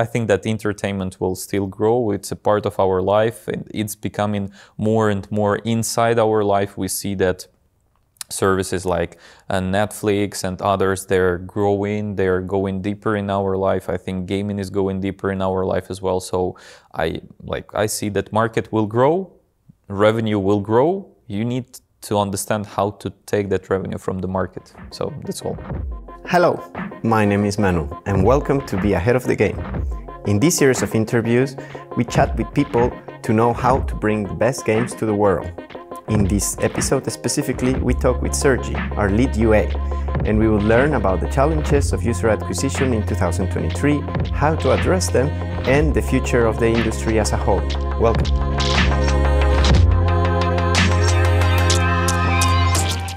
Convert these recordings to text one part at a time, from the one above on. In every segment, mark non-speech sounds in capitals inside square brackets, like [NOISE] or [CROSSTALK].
I think that entertainment will still grow. It's a part of our life, and it's becoming more and more inside our life. We see that services like uh, Netflix and others they're growing they're going deeper in our life. I think gaming is going deeper in our life as well. So I like I see that market will grow revenue will grow. You need to understand how to take that revenue from the market. So that's all Hello my name is Manu and welcome to Be Ahead of the Game in this series of interviews we chat with people to know how to bring the best games to the world in this episode specifically, we talk with Sergi, our lead UA, and we will learn about the challenges of user acquisition in 2023, how to address them, and the future of the industry as a whole. Welcome.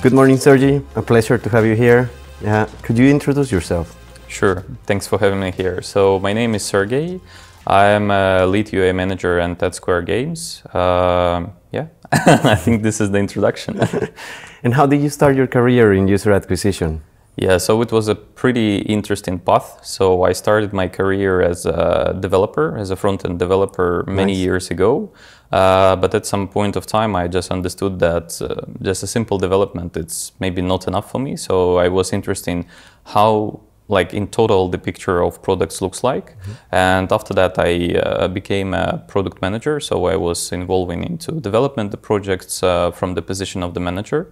Good morning, Sergi. A pleasure to have you here. Uh, could you introduce yourself? Sure. Thanks for having me here. So my name is Sergey. I am a lead UA manager at Ten Square Games. Uh, yeah, [LAUGHS] I think this is the introduction. [LAUGHS] and how did you start your career in user acquisition? Yeah, so it was a pretty interesting path. So I started my career as a developer, as a front-end developer many nice. years ago. Uh, but at some point of time, I just understood that uh, just a simple development, it's maybe not enough for me. So I was interested in how like in total the picture of products looks like mm-hmm. and after that i uh, became a product manager so i was involving into development the projects uh, from the position of the manager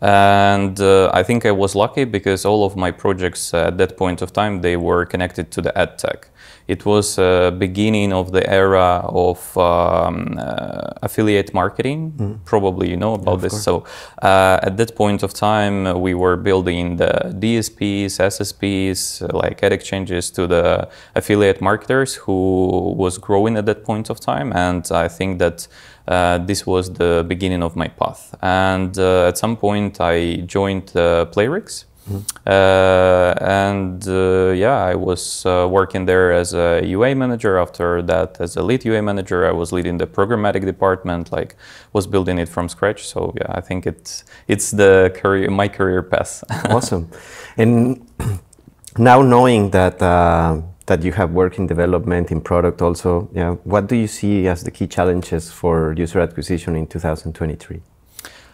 and uh, i think i was lucky because all of my projects at that point of time they were connected to the ad tech it was a beginning of the era of um, uh, affiliate marketing. Mm. Probably you know about yeah, this. Course. So uh, at that point of time, we were building the DSPs, SSPs, like ad exchanges to the affiliate marketers who was growing at that point of time. And I think that uh, this was the beginning of my path. And uh, at some point, I joined uh, Playrix. Uh, and uh, yeah, I was uh, working there as a UA manager. After that, as a lead UA manager, I was leading the programmatic department. Like, was building it from scratch. So yeah, I think it's it's the career, my career path. [LAUGHS] awesome, and [CLEARS THROAT] now knowing that. That you have work in development in product also yeah what do you see as the key challenges for user acquisition in 2023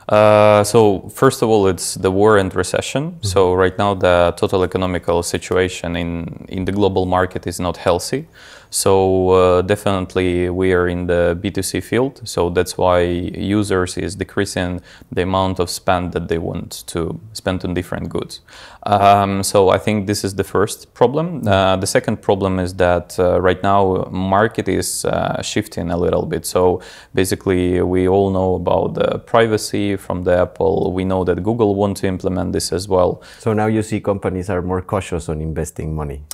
uh, so first of all, it's the war and recession. Mm-hmm. So right now, the total economical situation in in the global market is not healthy. So uh, definitely we are in the B2C field. So that's why users is decreasing the amount of spend that they want to spend on different goods. Um, so I think this is the first problem. Uh, the second problem is that uh, right now market is uh, shifting a little bit. So basically we all know about the privacy from the Apple. We know that Google want to implement this as well. So now you see companies are more cautious on investing money.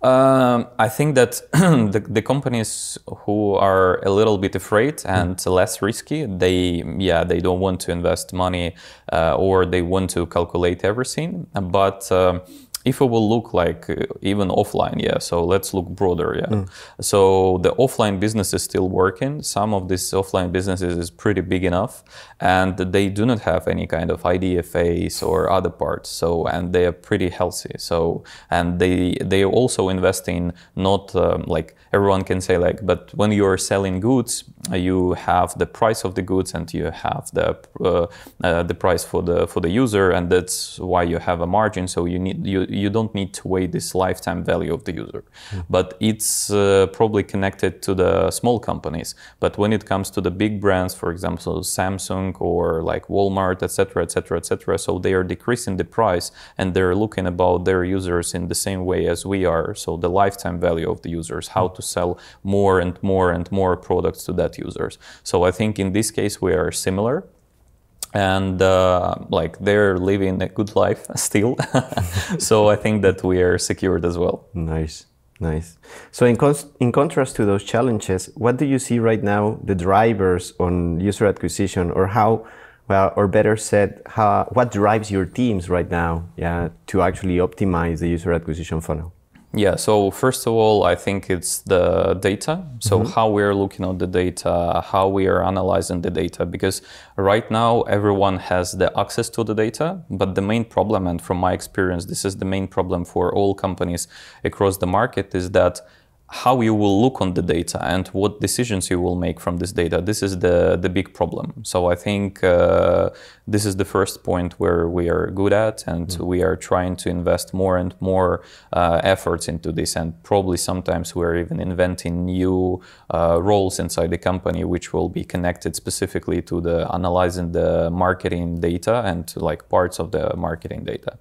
Um, I think that [CLEARS THROAT] the, the, companies who are a little bit afraid and mm. less risky, they yeah they don't want to invest money uh, or they want to calculate everything. But um, if it will look like uh, even offline, yeah. So let's look broader, yeah. Mm. So the offline business is still working. Some of these offline businesses is pretty big enough, and they do not have any kind of IDFAs or other parts. So and they are pretty healthy. So and they they are also investing not um, like everyone can say like, but when you are selling goods, you have the price of the goods and you have the uh, uh, the price for the for the user, and that's why you have a margin. So you need you you don't need to weigh this lifetime value of the user. Mm. But it's uh, probably connected to the small companies. But when it comes to the big brands, for example, Samsung or like Walmart, etc., etc., etc., so they are decreasing the price and they're looking about their users in the same way as we are. So the lifetime value of the users, how to sell more and more and more products to that users. So I think in this case we are similar and uh, like they're living a good life [LAUGHS] still. [LAUGHS] So i think that we are secured as well. Nice nice. So in, in contrast to those challenges what do you see right now the drivers on user acquisition or how well or better said how, what drives your teams right now yeah to actually optimize the user acquisition funnel yeah, so first of all, I think it's the data. So, mm-hmm. how we're looking at the data, how we are analyzing the data, because right now everyone has the access to the data. But the main problem, and from my experience, this is the main problem for all companies across the market, is that how you will look on the data and what decisions you will make from this data. This is the the big problem. So i think uh, this is the first point where we are good at and mm. we are trying to invest more and more uh, efforts into this. And probably sometimes we're even inventing new uh, roles inside the company which will be connected specifically to the analyzing the marketing data and like parts of the marketing data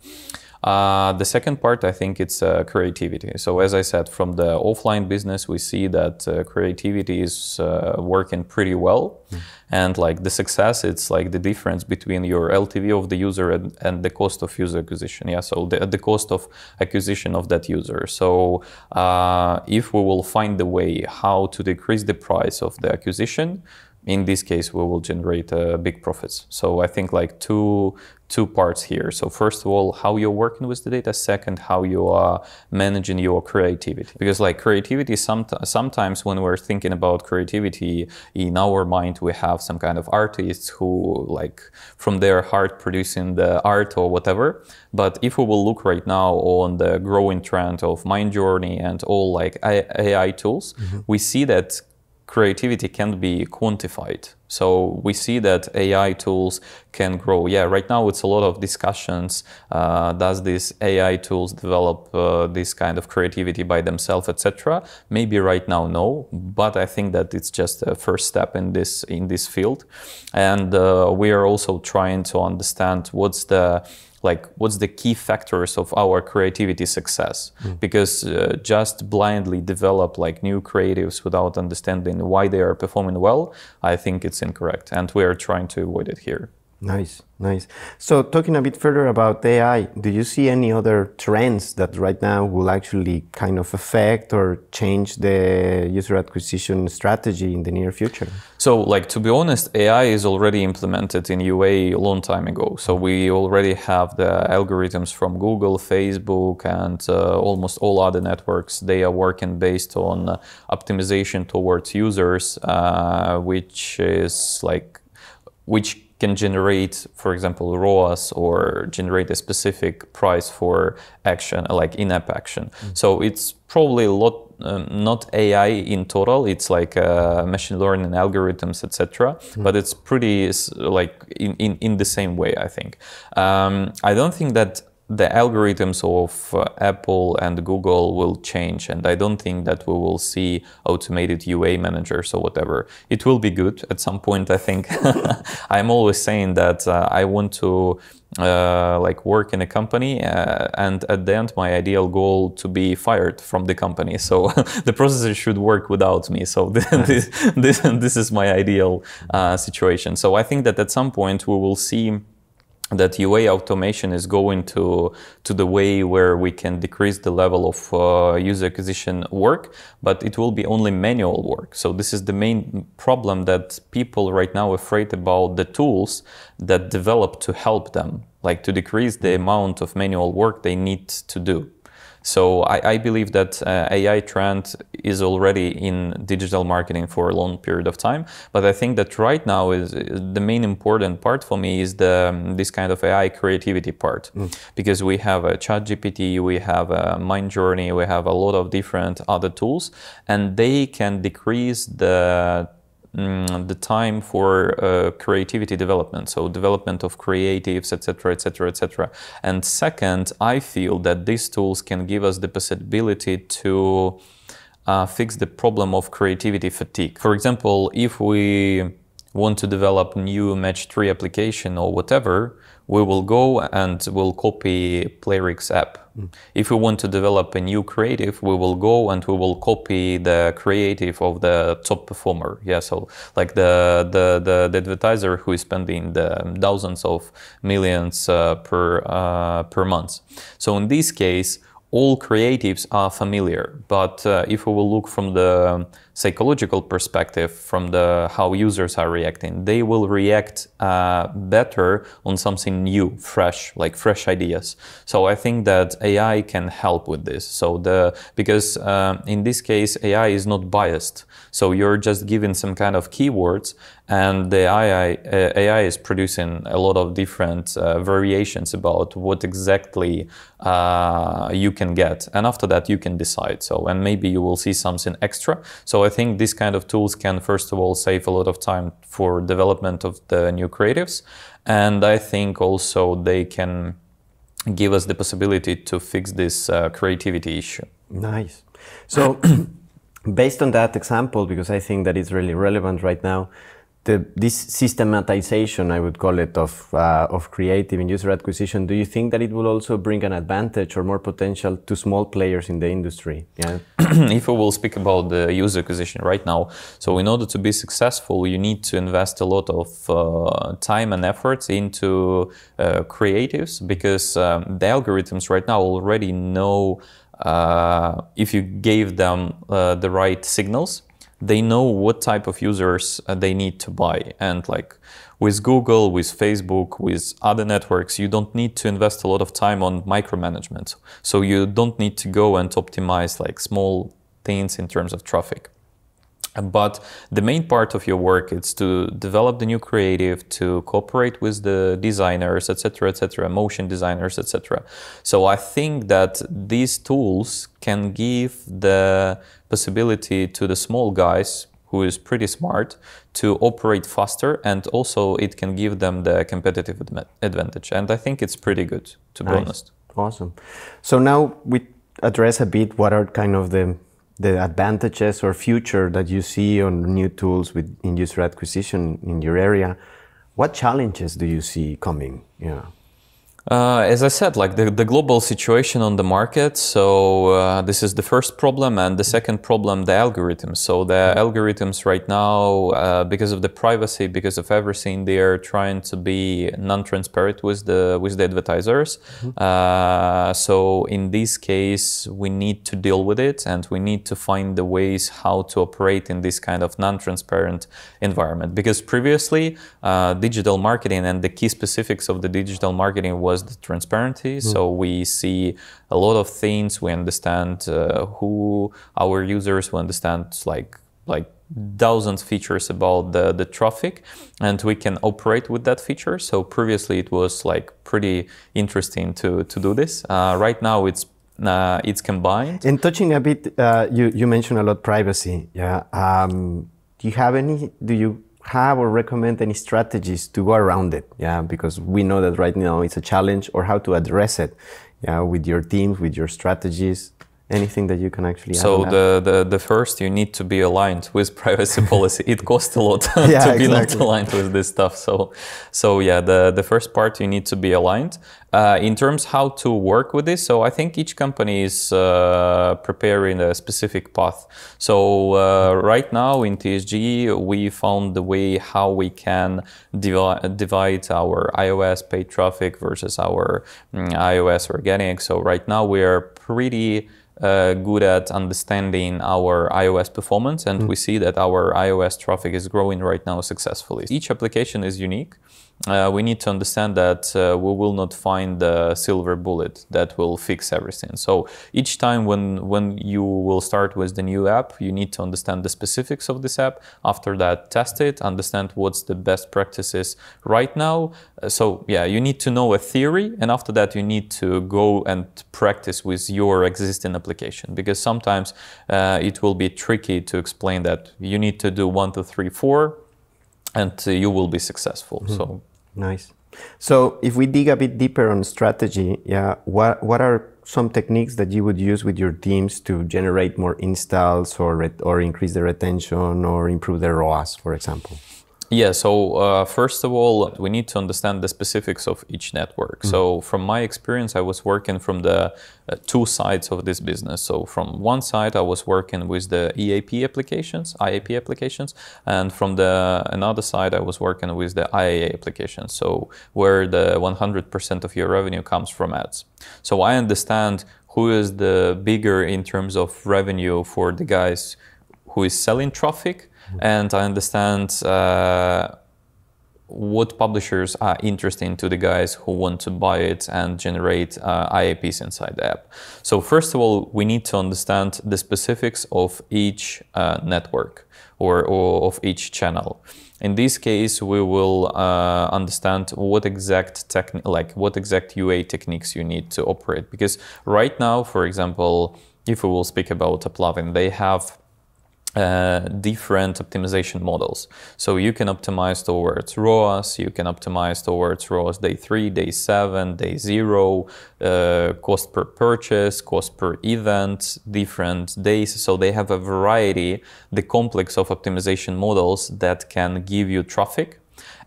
uh, the second part, I think it's uh, creativity. So as I said, from the offline business, we see that uh, creativity is uh, working pretty well. Mm. And like the success, it's like the difference between your LTV of the user and, and the cost of user acquisition. Yeah, so the, the cost of acquisition of that user. So uh, if we will find the way how to decrease the price of the acquisition, in this case, we will generate uh, big profits. So I think like two two parts here. So first of all, how you're working with the data. Second, how you are managing your creativity. Because like creativity, some, sometimes when we're thinking about creativity, in our mind we have some kind of artists who like from their heart producing the art or whatever. But if we will look right now on the growing trend of Midjourney and all like AI tools, mm-hmm. we see that creativity can be quantified. So we see that AI tools can grow. Yeah, right now it's a lot of discussions. Uh, does these AI tools develop uh, this kind of creativity by themselves, etc.? Maybe right now no, but I think that it's just a first step in this in this field, and uh, we are also trying to understand what's the like what's the key factors of our creativity success mm. because uh, just blindly develop like new creatives without understanding why they are performing well i think it's incorrect and we are trying to avoid it here Nice, nice. So, talking a bit further about AI, do you see any other trends that right now will actually kind of affect or change the user acquisition strategy in the near future? So, like to be honest, AI is already implemented in UA a long time ago. So we already have the algorithms from Google, Facebook, and uh, almost all other networks. They are working based on uh, optimization towards users, uh, which is like which can generate, for example, ROAS or generate a specific price for action, like in-app action. Mm-hmm. So it's probably a lot, um, not AI in total. It's like uh, machine learning algorithms, etc. Mm-hmm. But it's pretty like in, in, in the same way, I think. Um, I don't think that the algorithms of uh, Apple and Google will change, and I don't think that we will see automated UA managers or whatever. It will be good at some point, I think. [LAUGHS] I'm always saying that uh, I want to uh, like work in a company, uh, and at the end, my ideal goal to be fired from the company. So [LAUGHS] the processor should work without me. So [LAUGHS] this this, this is my ideal uh, situation. So I think that at some point we will see that UA automation is going to to the way where we can decrease the level of uh, user acquisition work, but it will be only manual work. So this is the main problem that people right now afraid about the tools that develop to help them, like to decrease the amount of manual work they need to do. So I, I believe that uh, AI trend is already in digital marketing for a long period of time. But I think that right now is, is the main important part for me is the um, this kind of AI creativity part, mm. because we have a ChatGPT, we have a Midjourney, we have a lot of different other tools, and they can decrease the mm, the time for uh, creativity development, so development of creatives, etc., etc., etc. And second, I feel that these tools can give us the possibility to uh, fix the problem of creativity fatigue. For example, if we want to develop new match 3 application or whatever, we will go and we'll copy Playrix app. If we want to develop a new creative, we will go and we will copy the creative of the top performer. Yeah, so like the the the, the advertiser who is spending the thousands of millions uh, per uh, per month. So in this case, all creatives are familiar, but uh, if we will look from the psychological perspective, from the how users are reacting, they will react uh, better on something new, fresh, like fresh ideas. So I think that AI can help with this. So the because uh, in this case AI is not biased, so you're just given some kind of keywords, and the AI, uh, AI is producing a lot of different uh, variations about what exactly uh, you can get, and after that you can decide. So, and maybe you will see something extra. So, I think these kind of tools can first of all save a lot of time for development of the new creatives, and I think also they can give us the possibility to fix this uh, creativity issue. Nice. So, [CLEARS THROAT] based on that example, because I think that is really relevant right now, the, this systematization, I would call it, of, uh, of creative and user acquisition, do you think that it will also bring an advantage or more potential to small players in the industry? Yeah. [CLEARS THROAT] if we will speak about the user acquisition right now, so in order to be successful, you need to invest a lot of uh, time and efforts into uh, creatives because um, the algorithms right now already know uh, if you gave them uh, the right signals they know what type of users uh, they need to buy. And like with Google, with Facebook, with other networks, you don't need to invest a lot of time on micromanagement. So you don't need to go and optimize like small things in terms of traffic. But the main part of your work is to develop the new creative, to cooperate with the designers, etc., etc., motion designers, etc. So I think that these tools can give the possibility to the small guys who is pretty smart to operate faster and also it can give them the competitive advantage and i think it's pretty good to be honest awesome so now we address a bit what are kind of the the advantages or future that you see on new tools with in user acquisition in your area, what challenges do you see coming? Yeah. Uh, as I said, like the, the global situation on the market. So uh, this is the first problem, and the second problem, the algorithms. So the algorithms right now, uh, because of the privacy, because of everything, they are trying to be non-transparent with the with the advertisers. Mm-hmm. so in this case, we need to deal with it, and we need to find the ways how to operate in this kind of non-transparent environment. Because previously, uh, digital marketing and the key specifics of the digital marketing was was the transparency. Mm. So we see a lot of things. We understand uh, who our users. We understand like like thousands features about the, the traffic and we can operate with that feature so previously it was like pretty interesting to to do this uh, right now it's uh, it's combined and touching a bit uh, you you mentioned a lot privacy yeah um, do you have any do you have or recommend any strategies to go around it? Yeah, because we know that right now it's a challenge, or how to address it. Yeah, with your teams, with your strategies anything that you can actually so the, the the first you need to be aligned with [LAUGHS] privacy policy. It costs a lot [LAUGHS] yeah, to be not aligned with this stuff. So so yeah the the first part you need to be aligned. Uh, in terms how to work with this so i think each company is uh, preparing a specific path. So uh, right now in tsg we found the way how we can divi- divide our ios paid traffic versus our mm, ios organic. So right now we are pretty uh, good at understanding our iOS performance, and mm. we see that our iOS traffic is growing right now successfully. Each application is unique, uh, we need to understand that uh, we will not find the silver bullet that will fix everything. So each time when when you will start with the new app, you need to understand the specifics of this app. After that, test it, understand what's the best practices right now. Uh, so yeah, you need to know a theory, and after that, you need to go and practice with your existing application because sometimes uh, it will be tricky to explain that you need to do one, two, three, four and uh, you will be successful. Mm-hmm. So nice. So if we dig a bit deeper on strategy, yeah, what what are some techniques that you would use with your teams to generate more installs or or increase the retention or improve the ROAS, for example? Yeah, so uh, first of all, we need to understand the specifics of each network. Mm-hmm. So, from my experience, I was working from the uh, two sides of this business. So, from one side, I was working with the EAP applications, IAP applications, and from the another side, I was working with the IAA applications. So, where the 100% of your revenue comes from ads. So, I understand who is the bigger in terms of revenue for the guys who is selling traffic and I understand uh, what publishers are interesting to the guys who want to buy it and generate uh, IAPs inside the app. So first of all, we need to understand the specifics of each uh, network or, or, of each channel. In this case, we will uh, understand what exact techni- like what exact UA techniques you need to operate. Because right now, for example, if we will speak about AppLovin, they have uh, different optimization models. So you can optimize towards ROAS, you can optimize towards ROAS day three, day seven, day zero, uh, cost per purchase, cost per event, different days. So they have a variety, the complex of optimization models that can give you traffic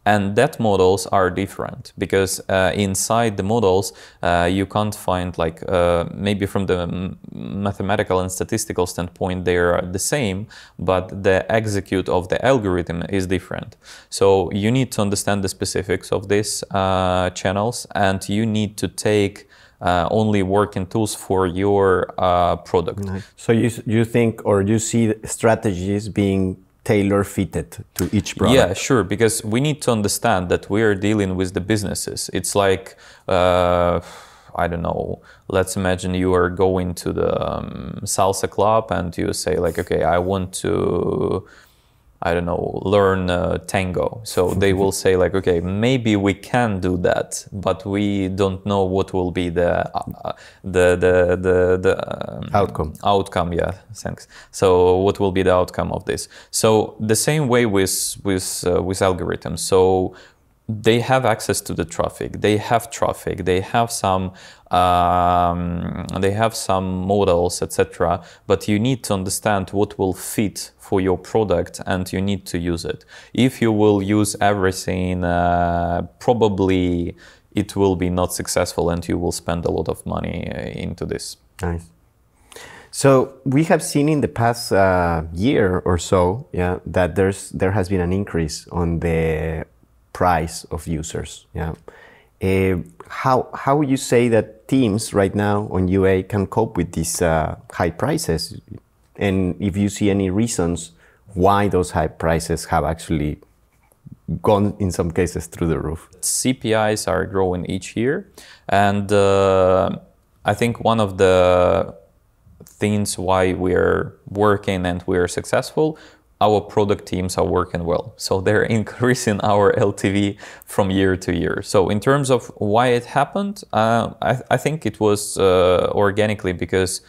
and that models are different because uh, inside the models uh, you can't find like uh, maybe from the mathematical and statistical standpoint they are the same but the execute of the algorithm is different so you need to understand the specifics of these uh, channels and you need to take uh, only working tools for your uh, product. Nice. So you you think or you see strategies being tailor fitted to each product. Yeah, sure, because we need to understand that we are dealing with the businesses. It's like, uh, I don't know, let's imagine you are going to the um, salsa club and you say, like, okay, I want to I don't know, learn uh, tango. So they will say like, okay, maybe we can do that, but we don't know what will be the uh, uh the the the, the um, outcome. Outcome, yeah. Thanks. So what will be the outcome of this? So the same way with with uh, with algorithms. So they have access to the traffic. They have traffic. They have some um, they have some models, etc. But you need to understand what will fit for your product, and you need to use it. If you will use everything, uh, probably it will be not successful, and you will spend a lot of money uh, into this. Nice. So we have seen in the past uh, year or so, yeah, that there's there has been an increase on the price of users. Yeah. Uh, how how would you say that teams right now on UA can cope with these uh, high prices, and if you see any reasons why those high prices have actually gone in some cases through the roof? CPIs are growing each year, and uh, I think one of the things why we're working and we're successful our product teams are working well. So they're [LAUGHS] increasing our LTV from year to year. So in terms of why it happened, uh, I, I, think it was uh, organically because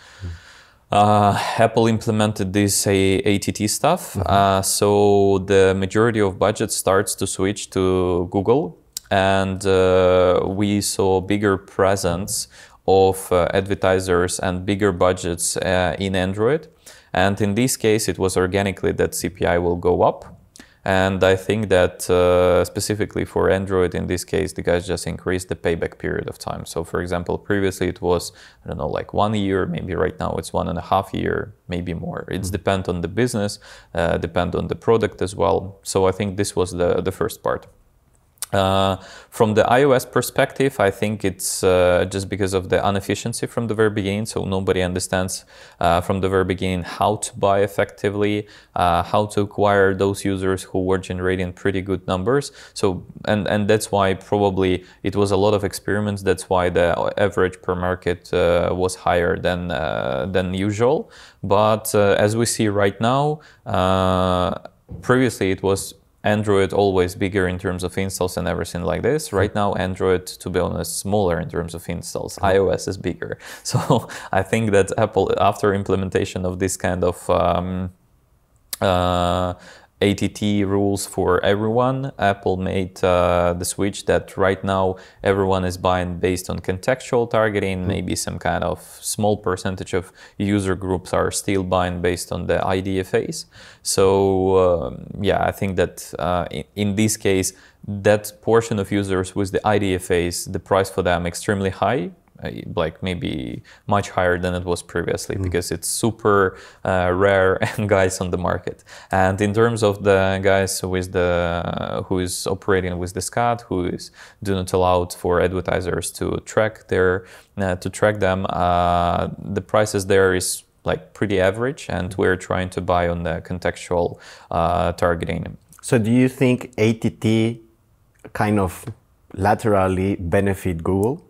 uh, Apple implemented this ATT stuff. Mm-hmm. Uh, so the majority of budget starts to switch to Google. And uh, we saw bigger presence of uh, advertisers and bigger budgets in Android. And in this case, it was organically that CPI will go up. And I think that uh, specifically for Android, in this case, the guys just increased the payback period of time. So, for example, previously it was, I don't know, like one year, maybe right now it's one and a half year, maybe more. It's mm-hmm. depend on the business, uh, depend on the product as well. So I think this was the, the first part. Uh, from the iOS perspective, I think it's uh, just because of the inefficiency from the very beginning. So nobody understands uh, from the very beginning how to buy effectively, uh, how to acquire those users who were generating pretty good numbers. So and and that's why probably it was a lot of experiments. That's why the average per market uh, was higher than than usual. But as we see right now, previously it was Android always bigger in terms of installs and everything like this. Right now, Android, to be honest, smaller in terms of installs. iOS is bigger. [LAUGHS] So I think that Apple, after implementation of this kind of um, uh, ATT rules for everyone. Apple made uh, the switch that right now everyone is buying based on contextual targeting. Mm-hmm. Maybe some kind of small percentage of user groups are still buying based on the IDFAs. So um, yeah, I think that uh, in, in this case, that portion of users with the IDFAs, the price for them extremely high like maybe much higher than it was previously mm. because it's super uh, rare [LAUGHS] and guys on the market. And in terms of the guys with the uh, who is operating with the SKAd, who is do not allowed for advertisers to track their uh, to track them, uh, the prices there is like pretty average, and we're trying to buy on the contextual uh, targeting. So, do you think ATT kind of laterally benefit Google?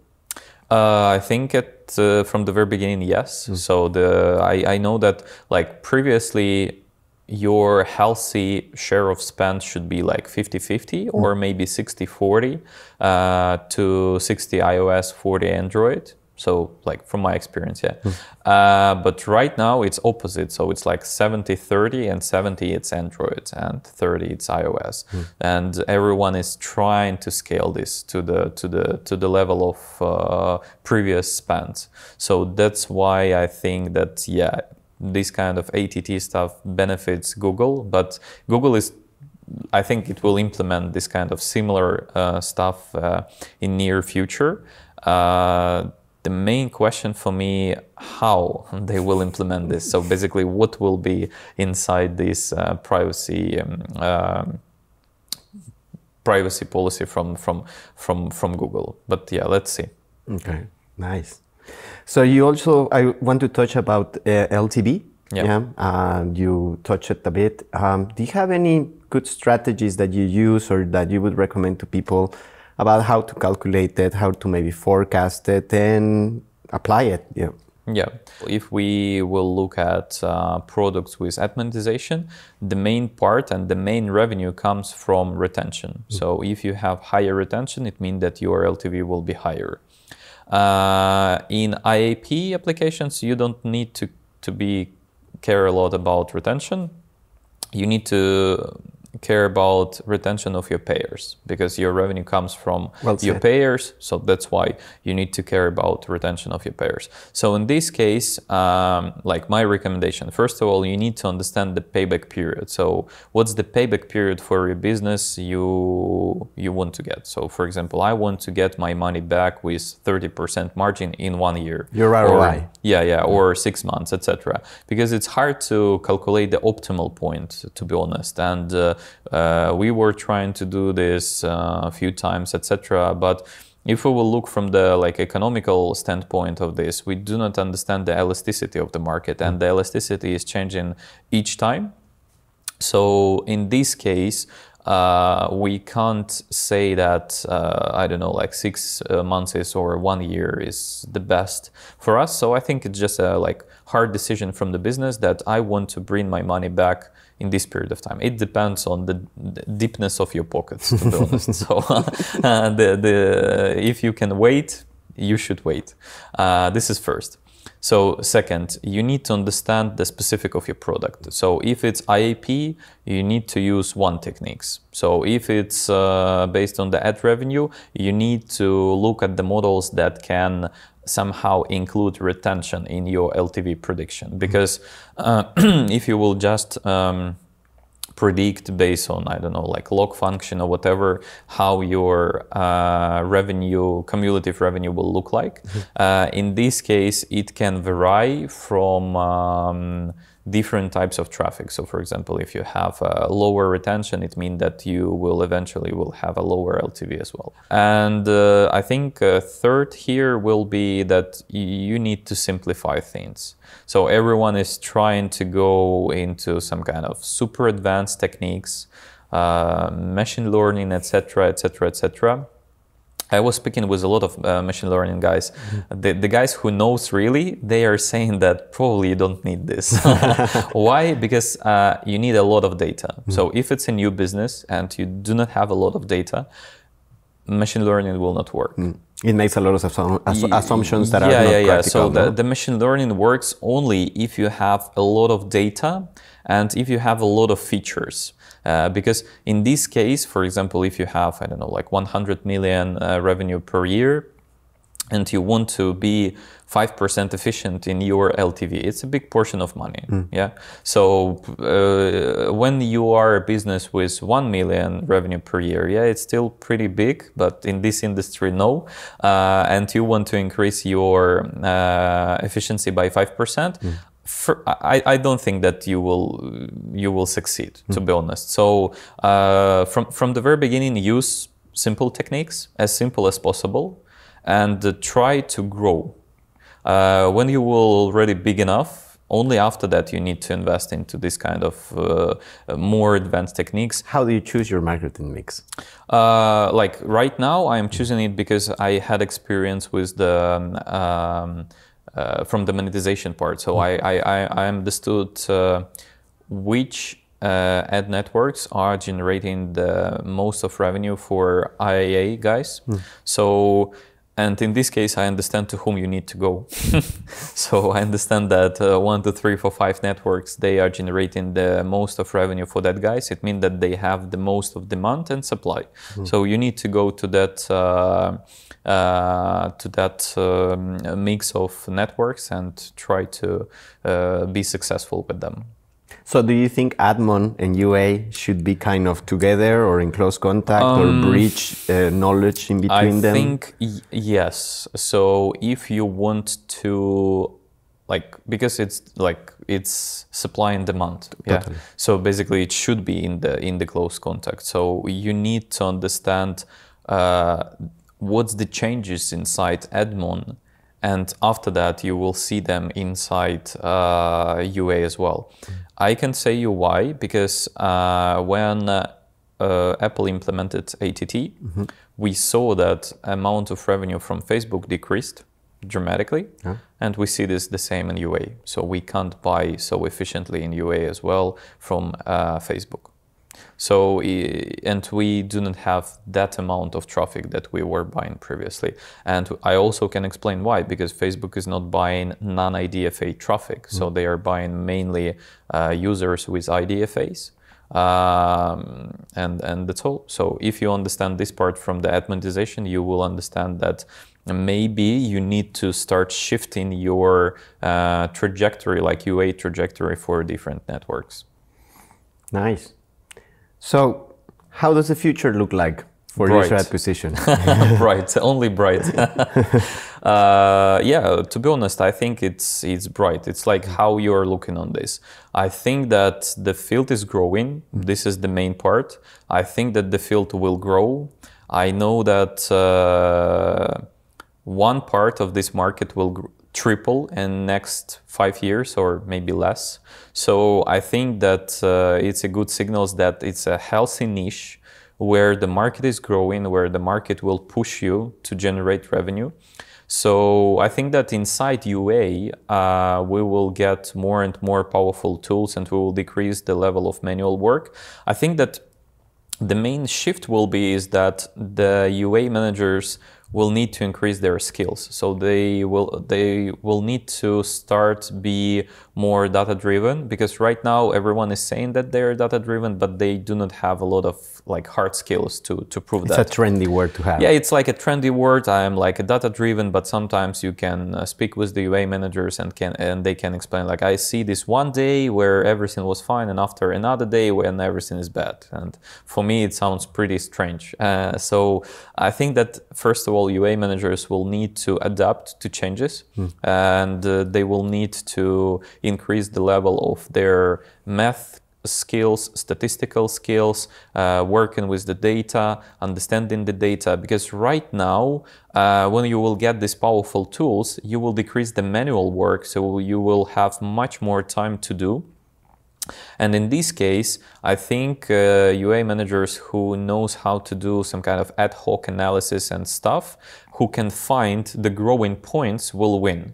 Uh, I think it uh, from the very beginning, yes. Mm. So the I, I know that like previously your healthy share of spend should be like 50-50 mm. or maybe 60-40 uh, to 60 iOS, 40 Android. So like from my experience, yeah. Mm. Uh, but right now it's opposite. So it's like 70 30 and 70 it's Android and 30 it's iOS. Mm. And everyone is trying to scale this to the to the to the level of uh, previous spends. So that's why I think that yeah, this kind of ATT stuff benefits Google, but Google is I think it will implement this kind of similar uh, stuff uh, in near future. Uh, the main question for me how they will implement this. So basically what will be inside this uh, privacy um, uh, privacy policy from from from from google? But yeah let's see. Okay nice. So you also i want to touch about uh, ltv yeah, yeah? Uh, you touched it a bit. Um, do you have any good strategies that you use or that you would recommend to people about how to calculate it, how to maybe forecast it, and apply it. Yeah. Yeah. If we will look at uh, products with ad monetization, the main part and the main revenue comes from retention. Mm-hmm. So if you have higher retention, it means that your LTV will be higher. Uh, in IAP applications, you don't need to, to be care a lot about retention. You need to care about retention of your payers because your revenue comes from well your payers so that's why you need to care about retention of your payers. So in this case um, like my recommendation first of all you need to understand the payback period. So what's the payback period for your business you you want to get? So for example i want to get my money back with 30% margin in one year. Your roi or, yeah yeah or six months etc because it's hard to calculate the optimal point to be honest. And uh, uh, we were trying to do this uh, a few times, etc. But if we will look from the like economical standpoint of this, we do not understand the elasticity of the market, and the elasticity is changing each time. So in this case, uh, we can't say that uh, I don't know, like six uh, months or one year is the best for us. So I think it's just a like hard decision from the business that I want to bring my money back in this period of time. It depends on the, the deepness of your pockets, to be honest. [LAUGHS] so uh, the, the, if you can wait, you should wait. Uh, this is first. So second, you need to understand the specific of your product. So if it's IAP, you need to use one techniques. So if it's uh, based on the ad revenue, you need to look at the models that can somehow include retention in your LTV prediction. Because uh, [CLEARS THROAT] if you will just um, predict based on I don't know like log function or whatever how your uh, revenue cumulative revenue will look like. Mm-hmm. Uh, in this case, it can vary from um, different types of traffic. So, for example, if you have a lower retention, it means that you will eventually will have a lower LTV as well. And uh, I think uh, third here will be that you need to simplify things. So everyone is trying to go into some kind of super advanced techniques, uh, machine learning, etc., etc., etc. I was speaking with a lot of uh, machine learning guys. Mm-hmm. The, the guys who knows really, they are saying that probably you don't need this. [LAUGHS] Why? Because uh, you need a lot of data. Mm-hmm. So if it's a new business and you do not have a lot of data, machine learning will not work. Mm. It makes a lot of assu- assumptions that yeah, are not yeah, yeah. practical. So no? the, the machine learning works only if you have a lot of data and if you have a lot of features. Uh, because in this case, for example, if you have, I don't know, like 100 million uh, revenue per year, and you want to be 5% efficient in your LTV, it's a big portion of money. Mm. Yeah. So uh, when you are a business with 1 million revenue per year, yeah, it's still pretty big, but in this industry, no. Uh, and you want to increase your uh, efficiency by 5%. Mm. For, I, I, don't think that you will you will succeed mm. to be honest. So uh, from from the very beginning, use simple techniques as simple as possible and uh, try to grow. Uh, when you will already big enough, only after that you need to invest into this kind of uh, more advanced techniques. How do you choose your marketing mix? Uh, like right now, I am choosing it because I had experience with the um, uh, from the monetization part. So I, I, I understood uh, which uh, ad networks are generating the most of revenue for IAA guys. Mm. So and in this case, I understand to whom you need to go. [LAUGHS] so I understand that uh, one, two, three, four, five networks they are generating the most of revenue for that guys. It means that they have the most of demand and supply. Mm. So you need to go to that uh, to that um, mix of networks and try to uh, be successful with them. So, do you think Admon and UA should be kind of together or in close contact um, or bridge uh, knowledge in between I them? I think yes. So, if you want to, like, because it's like it's supply and demand, totally. yeah. So basically, it should be in the in the close contact. So you need to understand uh, what's the changes inside Admon and after that you will see them inside uh, UA as well. Mm. I can say you why because uh, when uh, Apple implemented ATT, mm-hmm. we saw that amount of revenue from Facebook decreased dramatically, yeah. and we see this the same in UA. So we can't buy so efficiently in UA as well from uh, Facebook. So, and we do not have that amount of traffic that we were buying previously. And I also can explain why, because Facebook is not buying non IDFA traffic. Mm. So they are buying mainly uh, users with IDFAs. Um, and and that's all. So if you understand this part from the ad monetization, you will understand that maybe you need to start shifting your uh, trajectory, like UA trajectory for different networks. Nice. So, how does the future look like for bright. user acquisition? [LAUGHS] [LAUGHS] bright, only bright. [LAUGHS] uh, yeah, to be honest, I think it's it's bright. It's like how you're looking on this. I think that the field is growing. This is the main part. I think that the field will grow. I know that uh, one part of this market will triple in next five years or maybe less. So I think that uh, it's a good signal that it's a healthy niche where the market is growing, where the market will push you to generate revenue. So I think that inside UA, uh, we will get more and more powerful tools and we will decrease the level of manual work. I think that the main shift will be is that the UA managers will need to increase their skills. So they will they will need to start be more data driven because right now everyone is saying that they're data driven, but they do not have a lot of like hard skills to to prove it's that. It's a trendy word to have. Yeah, it's like a trendy word. I am like a data driven, but sometimes you can uh, speak with the UA managers and can and they can explain like I see this one day where everything was fine, and after another day when everything is bad. And for me, it sounds pretty strange. Uh, so I think that first of all, UA managers will need to adapt to changes, mm. and uh, they will need to increase the level of their math skills, statistical skills, uh, working with the data, understanding the data. Because right now, uh, when you will get these powerful tools, you will decrease the manual work, so you will have much more time to do. And in this case, I think uh, UA managers who knows how to do some kind of ad hoc analysis and stuff, who can find the growing points will win.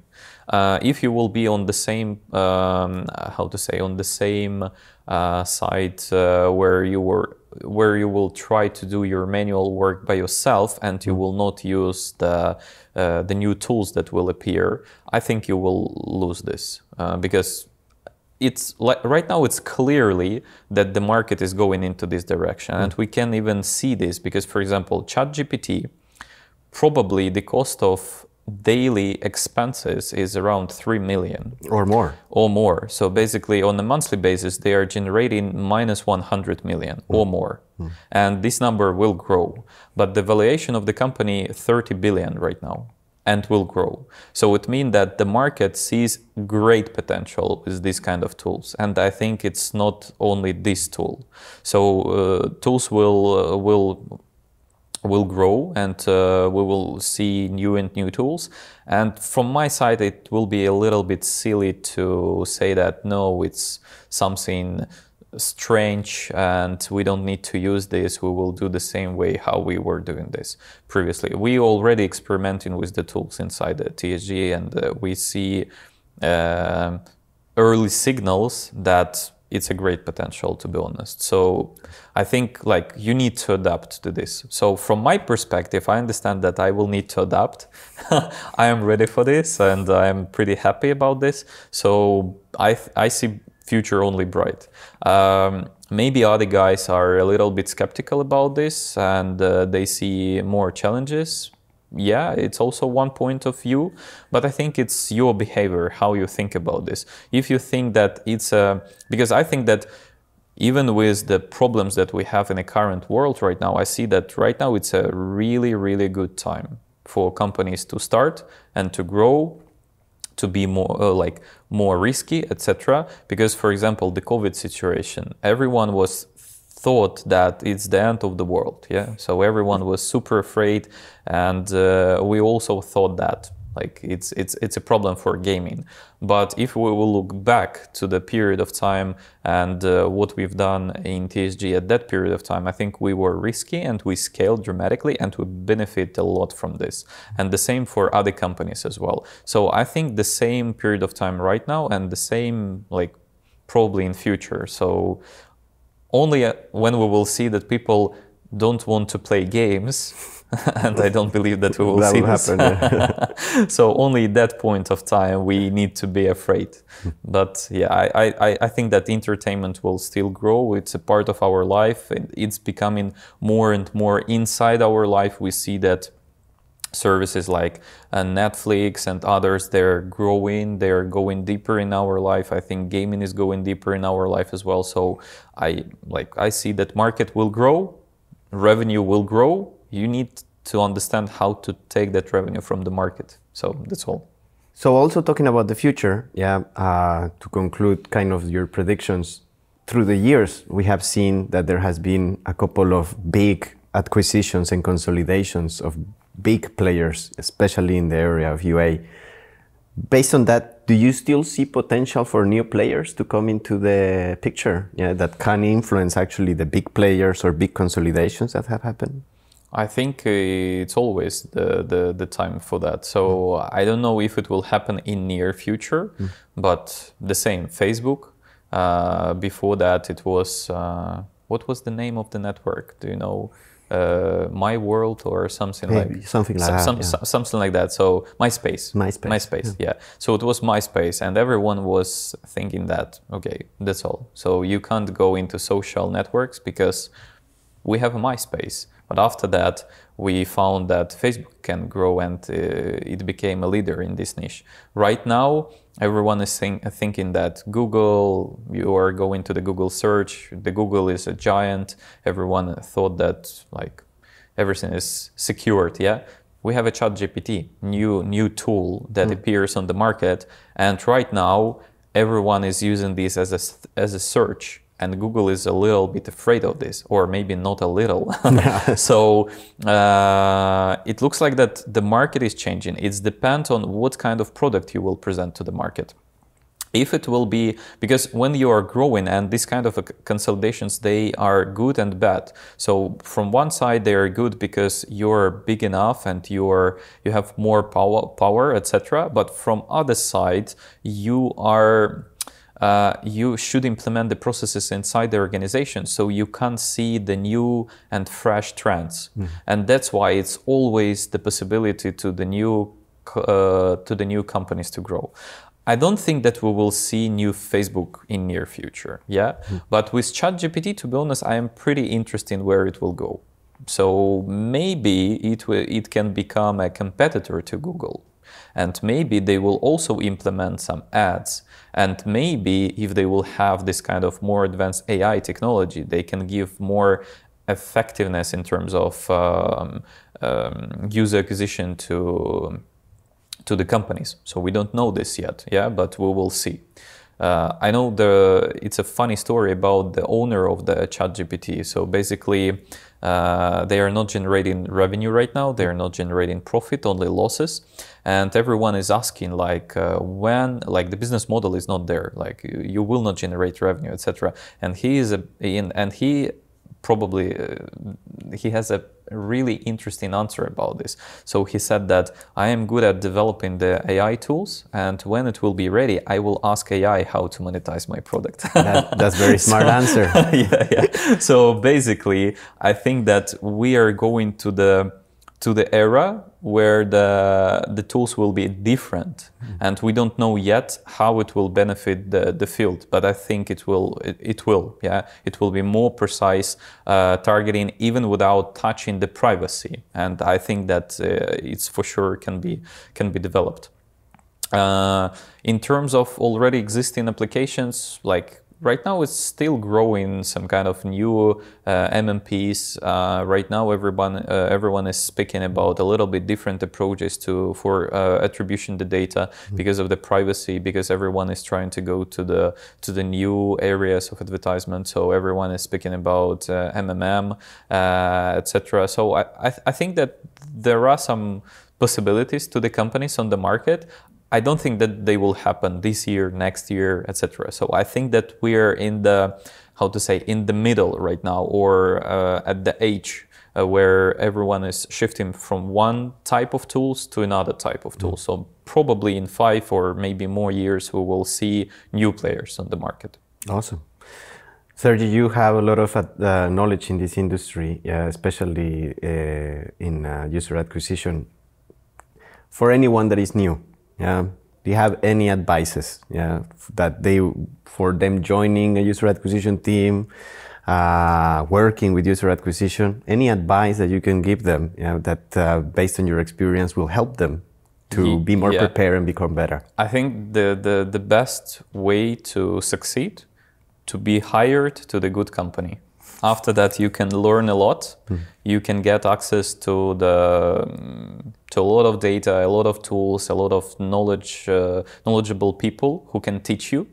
Uh, if you will be on the same, um, how to say, on the same uh, side uh, where you were where you will try to do your manual work by yourself and you will not use the uh, the new tools that will appear i think you will lose this uh, because it's like right now it's clearly that the market is going into this direction mm. and we can even see this because for example ChatGPT probably the cost of daily expenses is around 3 million or more or more so basically on a monthly basis they are generating minus 100 million mm. or more mm. and this number will grow but the valuation of the company 30 billion right now and will grow. So it means that the market sees great potential with these kind of tools, and I think it's not only this tool. So uh, tools will uh, will will grow and uh, we will see new and new tools. And from my side, it will be a little bit silly to say that no, it's something strange and we don't need to use this. We will do the same way how we were doing this previously. We already experimenting with the tools inside the TSG and uh, we see uh, early signals that it's a great potential to be honest. So i think like you need to adapt to this. So from my perspective i understand that i will need to adapt. [LAUGHS] I am ready for this and i'm pretty happy about this. So i i see future only bright. Um, maybe other guys are a little bit skeptical about this and uh, they see more challenges yeah, it's also one point of view, but I think it's your behavior, how you think about this. If you think that it's a, because I think that even with the problems that we have in the current world right now, I see that right now it's a really, really good time for companies to start and to grow, to be more uh, like more risky, etc. Because, for example, the COVID situation, everyone was thought that it's the end of the world. Yeah, so everyone was super afraid, and uh, we also thought that like it's it's it's a problem for gaming. But if we will look back to the period of time and uh, what we've done in TSG at that period of time, I think we were risky and we scaled dramatically and we benefit a lot from this. And the same for other companies as well. So I think the same period of time right now and the same like probably in future. So only uh, when we will see that people don't want to play games [LAUGHS] and I don't believe that we will that see will this. happen. [LAUGHS] so only at that point of time we need to be afraid. [LAUGHS] but yeah, I, I, I think that entertainment will still grow. It's a part of our life. and It's becoming more and more inside our life. We see that services like uh, Netflix and others they're growing they're going deeper in our life. I think gaming is going deeper in our life as well. So I like I see that market will grow revenue will grow. You need to understand how to take that revenue from the market. So that's all. So also talking about the future, yeah, uh, to conclude kind of your predictions, through the years we have seen that there has been a couple of big acquisitions and consolidations of big players, especially in the area of UA. Based on that, do you still see potential for new players to come into the picture? Yeah, that can influence actually the big players or big consolidations that have happened. I think uh, it's always the, the, the time for that. So I don't know if it will happen in near future, but the same Facebook. Uh, before that, it was uh, what was the name of the network? Do you know? Uh, My World or something Maybe, like something like some- that, some- yeah. some- something like that. So MySpace, MySpace, MySpace, yeah. So it was MySpace, and everyone was thinking that okay, that's all. So you can't go into social networks because we have a MySpace. But after that, we found that Facebook can grow and uh, it became a leader in this niche. Right now, everyone is think, thinking that Google, you are going to the Google search, the Google is a giant. Everyone thought that like everything is secured, yeah? We have a ChatGPT, new, new tool that hmm. appears on the market. And right now, everyone is using this as a, as a search and google is a little bit afraid of this or maybe not a little. [LAUGHS] [LAUGHS] So uh, it looks like that the market is changing. It depends on what kind of product you will present to the market. If it will be because when you are growing and these kind of consolidations they are good and bad. So from one side they are good because you're big enough and you're you have more power power etc but from other side you are uh, you should implement the processes inside the organization so you can see the new and fresh trends. And that's why it's always the possibility to the new uh, to the new companies to grow. I don't think that we will see new Facebook in near future, yeah. But with ChatGPT, to be honest, I am pretty interested in where it will go. So maybe it will, it can become a competitor to Google, and maybe they will also implement some ads. And maybe if they will have this kind of more advanced AI technology, they can give more effectiveness in terms of um, um, user acquisition to to the companies. So we don't know this yet, yeah, but we will see. uh, I know the it's a funny story about the owner of the ChatGPT. So basically, uh, they are not generating revenue right now. They are not generating profit, only losses. And everyone is asking like uh, when like the business model is not there, like you, you will not generate revenue, etc. And he is a in, and he probably uh, he has a really interesting answer about this. So he said that I am good at developing the AI tools, and when it will be ready, I will ask AI how to monetize my product. that, that's very [LAUGHS] smart so, answer. [LAUGHS] yeah, yeah. So basically, I think that we are going to the to the era where the the tools will be different. Mm. and we don't know yet how it will benefit the, the field but i think it will it, it will yeah. It will be more precise uh, targeting even without touching the privacy. And i think that uh, it's for sure can be can be developed. Uh, in terms of already existing applications like right now it's still growing some kind of new uh, MMPs. Uh, right now, everyone uh, everyone is speaking about a little bit different approaches to for uh, attribution the data mm-hmm. because of the privacy. Because everyone is trying to go to the to the new areas of advertisement. So everyone is speaking about MMM, uh, uh, etc. So I, I, I think that there are some possibilities to the companies on the market. I don't think that they will happen this year, next year, etc. So I think that we're in the how to say in the middle right now, or uh, at the age uh, where everyone is shifting from one type of tools to another type of tools. Mm. So probably in five or maybe more years, we will see new players on the market. Awesome. Serhii, you have a lot of uh, knowledge in this industry, especially uh, in uh, user acquisition. For anyone that is new, yeah. Do you have any advices? Yeah, that they for them joining a user acquisition team, uh, working with user acquisition. Any advice that you can give them? You know, that uh, based on your experience will help them to be more yeah. prepared and become better. I think the, the the best way to succeed to be hired to the good company after that you can learn a lot. Mm. you can get access to the to a lot of data a lot of tools a lot of knowledge uh, knowledgeable people who can teach you.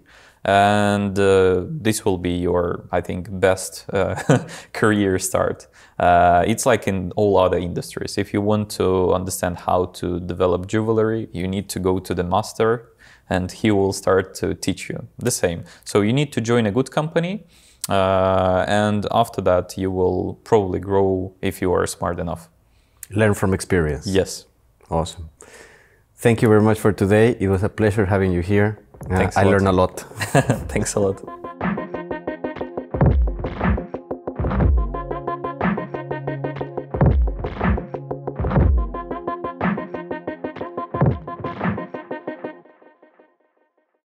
And uh, this will be your i think best uh, [LAUGHS] career start. Uh, it's like in all other industries. If you want to understand how to develop jewelry you need to go to the master and he will start to teach you the same. So you need to join a good company uh, and after that, you will probably grow if you are smart enough. Learn from experience. Yes. Awesome. Thank you very much for today. It was a pleasure having you here. Uh, I learned a lot. [LAUGHS] Thanks a lot.